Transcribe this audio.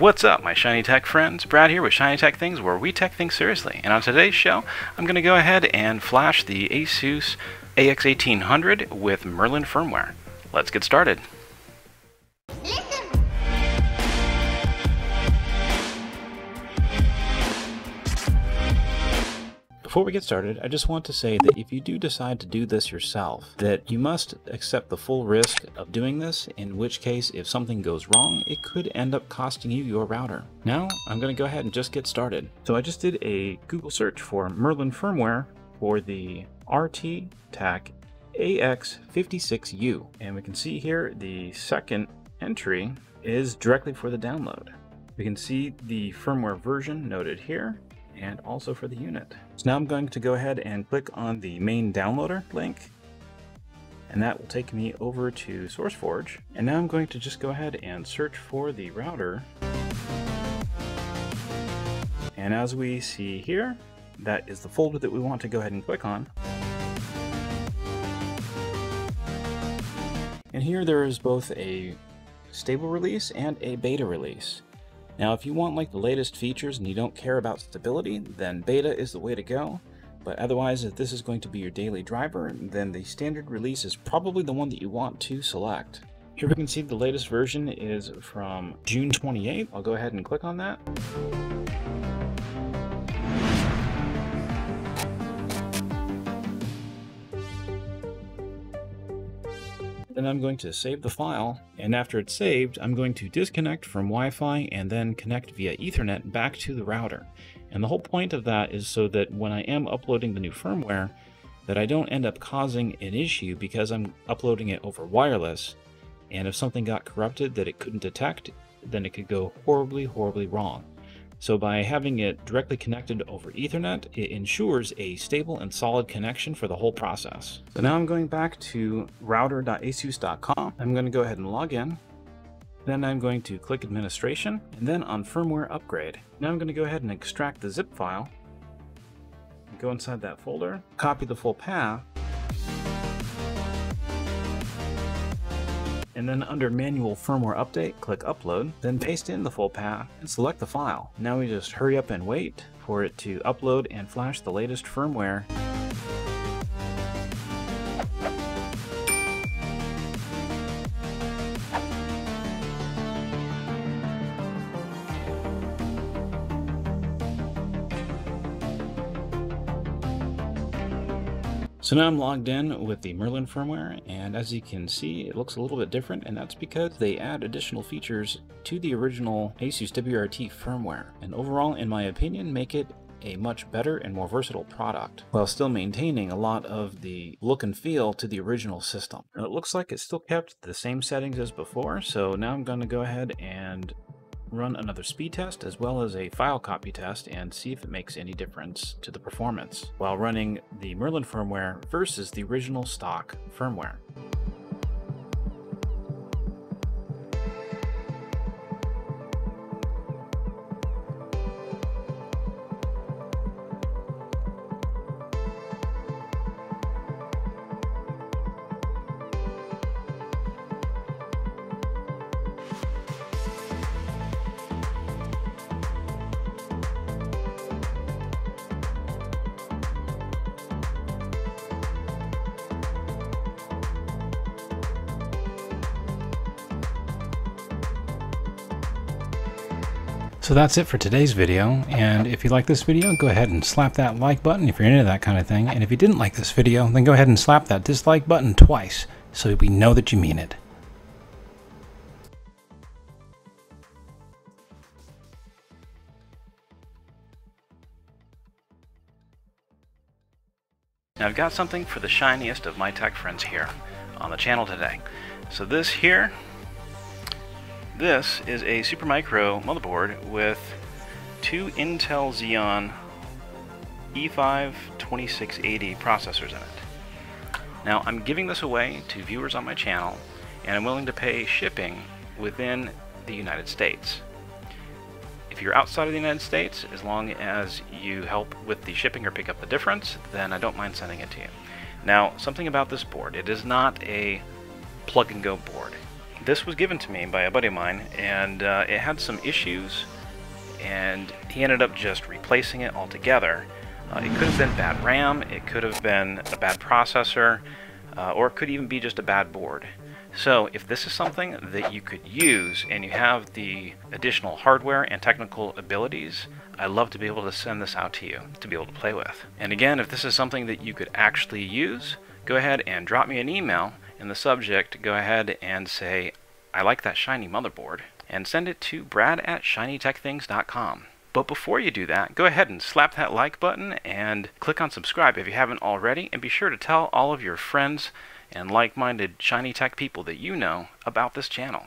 What's up, my Shiny Tech friends? Brad here with Shiny Tech Things, where we tech things seriously. And on today's show, I'm going to go ahead and flash the Asus AX1800 with Merlin firmware. Let's get started. Before we get started, I just want to say that if you do decide to do this yourself, that you must accept the full risk of doing this, in which case if something goes wrong, it could end up costing you your router. Now, I'm going to go ahead and just get started. So I just did a Google search for Merlin firmware for the RT TAC AX56U, and we can see here the second entry is directly for the download. We can see the firmware version noted here, and also for the unit. So now I'm going to go ahead and click on the main downloader link and that will take me over to SourceForge. And now I'm going to just go ahead and search for the router. And as we see here, that is the folder that we want to go ahead and click on. And here there is both a stable release and a beta release. Now, if you want like the latest features and you don't care about stability, then beta is the way to go. But otherwise, if this is going to be your daily driver, then the standard release is probably the one that you want to select. Here we can see the latest version is from June 28. I'll go ahead and click on that. Then I'm going to save the file, and after it's saved, I'm going to disconnect from Wi-Fi and then connect via Ethernet back to the router. And the whole point of that is so that when I am uploading the new firmware, that I don't end up causing an issue because I'm uploading it over wireless, and if something got corrupted that it couldn't detect, then it could go horribly, horribly wrong. So by having it directly connected over Ethernet, it ensures a stable and solid connection for the whole process. So now I'm going back to router.asus.com. I'm going to go ahead and log in. Then I'm going to click administration and then on firmware upgrade. Now I'm going to go ahead and extract the zip file. Go inside that folder, copy the full path, then under manual firmware update, click upload, then paste in the full path and select the file. Now we just hurry up and wait for it to upload and flash the latest firmware So now I'm logged in with the Merlin firmware, and as you can see, it looks a little bit different, and that's because they add additional features to the original Asus WRT firmware, and overall, in my opinion, make it a much better and more versatile product, while still maintaining a lot of the look and feel to the original system. Now, it looks like it still kept the same settings as before, so now I'm going to go ahead and run another speed test as well as a file copy test and see if it makes any difference to the performance while running the Merlin firmware versus the original stock firmware. So that's it for today's video, and if you like this video, go ahead and slap that like button if you're into that kind of thing, and if you didn't like this video, then go ahead and slap that dislike button twice, so we know that you mean it. Now I've got something for the shiniest of my tech friends here on the channel today. So this here this is a Supermicro motherboard with two Intel Xeon E5 2680 processors in it. Now I'm giving this away to viewers on my channel and I'm willing to pay shipping within the United States. If you're outside of the United States, as long as you help with the shipping or pick up the difference, then I don't mind sending it to you. Now, something about this board, it is not a plug and go board. This was given to me by a buddy of mine, and uh, it had some issues, and he ended up just replacing it altogether. Uh, it could have been bad RAM, it could have been a bad processor, uh, or it could even be just a bad board. So if this is something that you could use and you have the additional hardware and technical abilities, I'd love to be able to send this out to you to be able to play with. And again, if this is something that you could actually use, go ahead and drop me an email in the subject. Go ahead and say, I like that shiny motherboard, and send it to brad at shinytechthings.com. But before you do that, go ahead and slap that like button and click on subscribe if you haven't already, and be sure to tell all of your friends and like minded shiny tech people that you know about this channel.